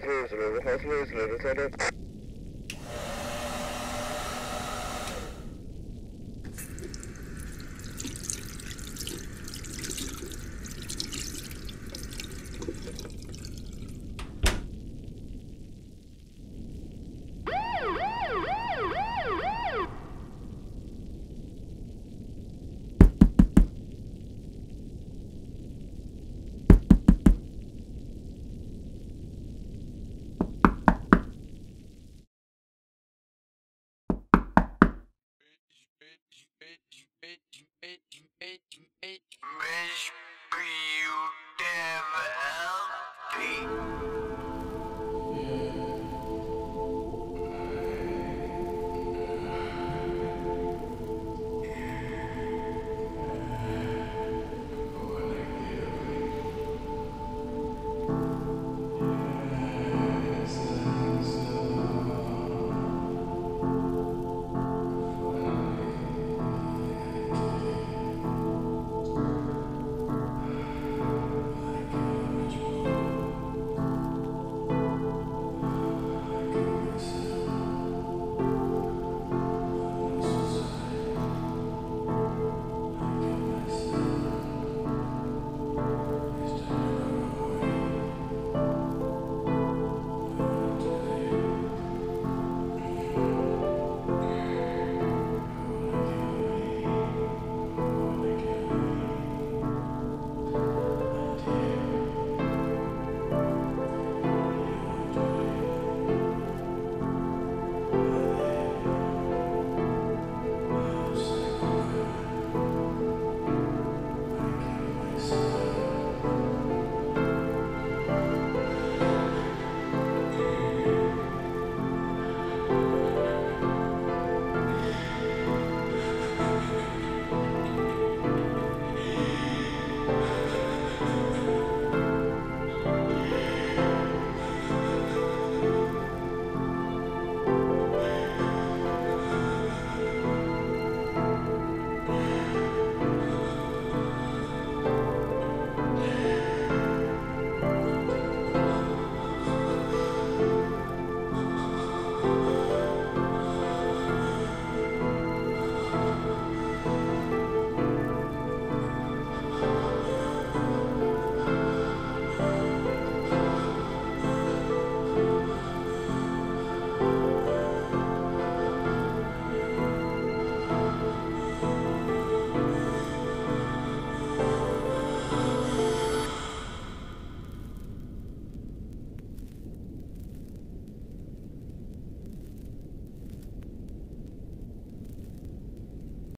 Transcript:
Zulu, Zulu, Zulu, Zulu, Zulu, bitch.